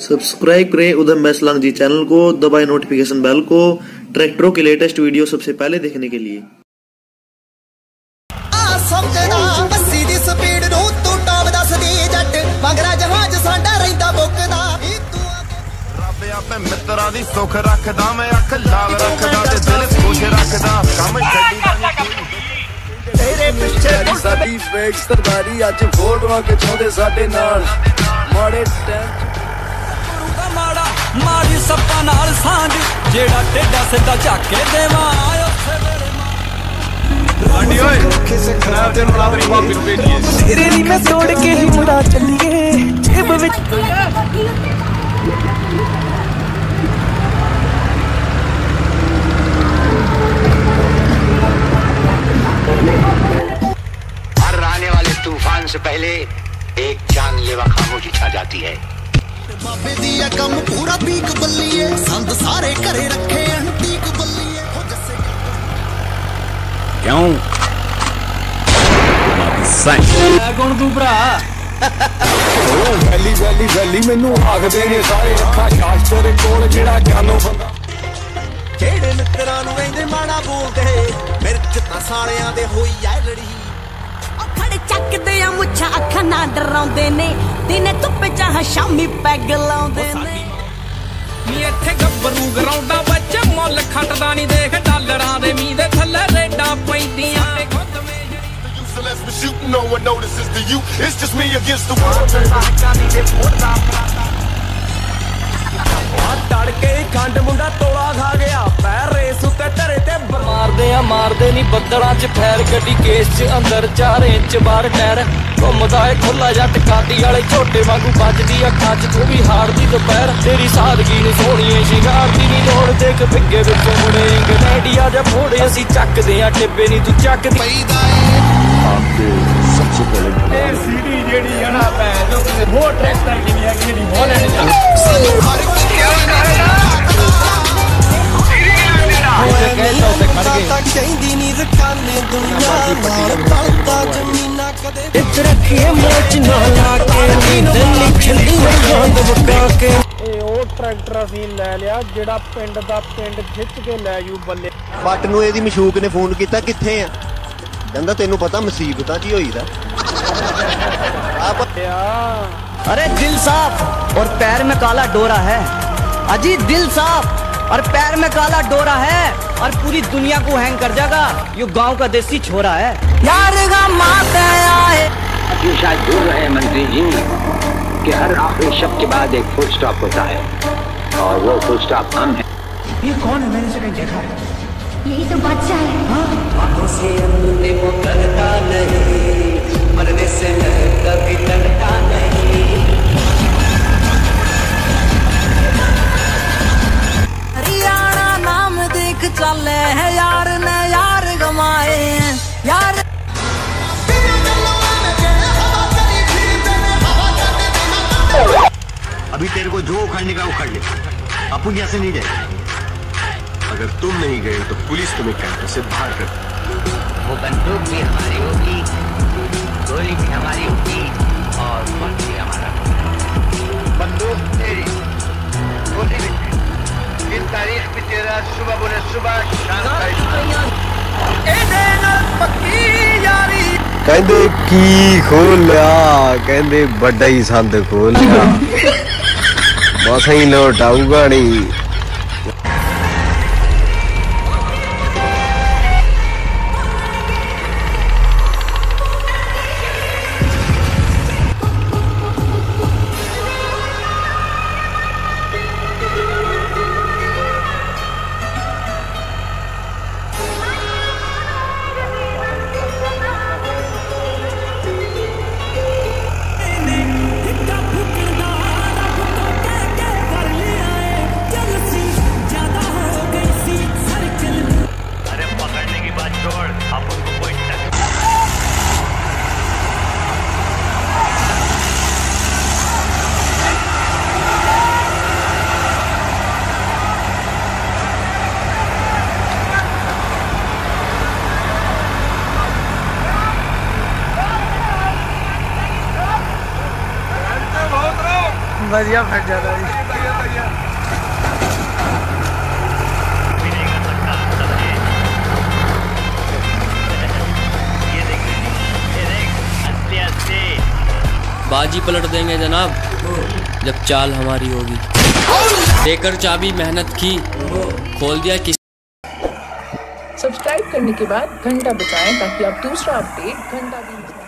Subscribe करें उधम बैसलांग जी channel को दबाएं नोटिफिकेशन बेल को ट्रैक्टरों के लेटेस्ट वीडियो सबसे पहले देखने के लिए ਸਮਝਦਾ ਬੱਸੀ ਦੀ ਸਪੀਡ ਨੂੰ ਤੂੰ ਟਾਪ ਦੱਸਦੀ ਜੱਟ ਮੰਗਰਾ ਜਹਾਜ਼ ਸਾਡਾ ਰਹਿੰਦਾ ਬੁੱਕਦਾ ਈ ਤੂੰ ਰੱਬ ਆਪੇ ਮਿੱਤਰਾਂ ਦੀ ਸੁੱਖ ਰੱਖਦਾ ਮੈਂ ਅੱਖ ਲਾਲ ਰੱਖਦਾ ਤੇ ਦਿਲ ਖੁਸ਼ ਰੱਖਦਾ ਕੰਮ ਛੱਡੀ ਦਾ ਨੀ ਕੋਈ। ਤੇਰੇ ਪਿੱਛੇ ਸਾਡੀ ਫੇਕ ਸਰਦਾਰੀ ਅੱਜ ਫੋਟੋਆਂ ਖਿਚਾਉਂਦੇ ਸਾਡੇ ਨਾਲ। ਮਾੜੇ ਟਾਈਮ ਦਾ ਮਾੜਾ ਮਾਰੀ ਸੱਪਾਂ ਨਾਲ ਸਾਂਝ। ਜਿਹੜਾ ਟੇਡਾ ਸਿੱਧਾ ਝਾਕ ਦੇਵਾਂ ਆਂਟੀ ਓਏ ਖਰਾਬ ਤੇ ਬਣਾ ਤੇਰੀ ਭਾਬੀ ਨੂੰ ਭੇਜੀਏ। ਤੇਰੇ ਲਈ ਮੈਂ ਤੋੜ ਕੇ ਹੀ ਮੁੜਾ ਚੱਲੀਏ ਜੇਬ ਵਿੱਚ। तूफान से पहले एक जानलेवा खामोशी छा जाती है ਬਾਬੇ ਦੀ ਆ ਕੰਮ ਪੂਰਾ ਪੀਕ ਬੱਲੀਏ ਸੰਦ ਸਾਰੇ ਘਰੇ ਰੱਖੇ ਅੰਟੀਕ ਬੱਲੀਏ ਹੋ ਜੱਸੇ ਕੌਣ ਤੂੰ ਭਰਾ ਵੈਲੀ ਵੈਲੀ ਵੈਲੀ ਮੈਨੂੰ ਆਖਦੇ ਨੇ ਸਾਰੇ ਅੱਖਾਂ ਸ਼ਾਸਤਰ ਕੋਲ ਜਿਹੜਾ ਗਿਆਨੋ ਬੰਦਾ ਜਿਹੜੇ ਮਿੱਤਰਾਂ ਨੂੰ ਰਹਿੰਦੇ ਮਾੜਾ ਬੋਲਦੇ ਮਿਰਚ ਤਾਂ ਸਾਲਿਆਂ ਦੇ ਹੋਈ ਐ ਲੜੀ ਖੜੇ ਚੱਕਦੇ ਆ ਮੁੱਛਾਂ ਅੱਖਾਂ ਨਾ ਡਰਾਉਂਦੇ ਨੇ ਦਿਨੇ ਧੁੱਪ ਚਾਹ ਸ਼ਾਮੀ ਪੈਗ ਲਾਉਂਦੇ ਨੇ ਨੀ ਇੱਥੇ ਗੱਭਰੂ ਗਰਾਉਂਡਾ ਵਿੱਚ ਮੁੱਲ ਖੱਟਦਾ ਨਹੀਂ ਦੇਖ ਡਾਲਰਾਂ ਦੇ ਮੀਂਹ ਦੇ ਥੱਲੇ ਰੇਡਾਂ ਪੈਂਦੀਆਂ ਤੇ ਖੁਦ ਮੇ Useless but shooting, no one notices the you. It's just me against the world. ਆ ਤੜਕੇ ਹੀ ਖੰਡ ਮੁੰਡਾ ਤੋਲਾ ਖਾ ਮਾਰਦੇ ਨਹੀਂ ਬੱਦਲਾਂ 'ਚ ਫੈਰ ਗੱਡੀ ਕੇਸ 'ਚ ਅੰਦਰ 4 ਇੰਚ ਬਾਹਰ ਟਾਇਰ। ਘੁੰਮਦਾ ਏ ਖੁੱਲਾ ਜੱਟ ਕਾਦੀ ਵਾਲੇ ਝੋਟੇ ਵਾਂਗੂ ਵੱਜਦੀ ਅੱਖਾਂ 'ਚ ਤੂੰ ਵੀ ਹਾਰਦੀ ਦੁਪਹਿਰ। ਤੇਰੀ ਸਾਦਗੀ ਨੂੰ ਸੋਹਣੀਏ ਸ਼ਿੰਗਾਰਦੀ ਨਹੀਂ ਲੋੜ ਦੇਖ ਪਿੱਗੇ ਵਿੱਚੋਂ ਮੁੜੇ ਇੰਗਲੈਂਡ ਆ ਜਾ ਫੋੜੇ ਅਸੀਂ ਚੱਕਦੇ ਆ ਟਿੱਬੇ ਨਹੀਂ ਤੂੰ ਚੱਕਦੀ। ਪਈਦਾ ਏ ਇਹ ਸੀਡੀ ਜਿਹੜੀ ਆ ਨਾ ਪੈ ਜੋ ਕਿਸੇ ਹੋਰ ਟਰੈਕਟਰ ਟਰੈਕਟਰ ਅਸੀਂ ਲੈ ਲਿਆ ਜਿਹੜਾ ਪਿੰਡ ਦਾ ਪਿੰਡ ਖਿੱਚ ਕੇ ਲੈ ਜੂ ਬੱਲੇ ਪੱਟ ਨੂੰ ਇਹਦੀ ਮਸ਼ੂਕ ਨੇ ਫੋਨ ਕੀਤਾ ਕਿੱਥੇ ਆ ਕਹਿੰਦਾ ਤੈਨੂੰ ਪਤਾ ਮੁਸੀਬਤਾਂ 'ਚ ਹੀ ਹੋਈਦਾ अरे दिल साफ और पैर में काला डोरा है अजी दिल साफ और पैर में काला डोरा है और पूरी दुनिया को हैंग कर जाएगा। यो गाँव का देसी छोरा है। यार माते आए। ये शायद भूल रहे मंत्री जी कि हर आखिरी शब्द के बाद एक फुल स्टॉप होता है। और वो फुल स्टॉप हम है। ये कौन है? मैंने कहीं देखा है। यही तो बादशाह है। हरियाणा अभी तेरे को जो उखाड़ने का उखाड़ ले अपन यहाँ से नहीं जाए अगर तुम नहीं गए तो पुलिस तुम्हें कैंपस से बाहर कर वो बंदूक भी हमारी होगी गोली भी हमारी होगी और खून भी हमारा बंदूक तेरी गोली भी तेरी। इस तारीख भी तेरा सुबह बोले सुबह शाम का ਇਹਦੇ ਨਾਲ ਪੱਕੀ ਯਾਰੀ ਕਹਿੰਦੇ ਕੀ ਖੋਲਿਆ ਕਹਿੰਦੇ ਵੱਡਾ ਹੀ ਸੰਦ ਖੋਲਿਆ বসাইল ডাউগাড়ি बढ़िया फट जाता है। बाजी पलट देंगे जनाब जब चाल हमारी होगी। देकर चाबी मेहनत की खोल दिया किस सब्सक्राइब करने के बाद घंटा बजाएँ ताकि आप दूसरा अपडेट घंटा भी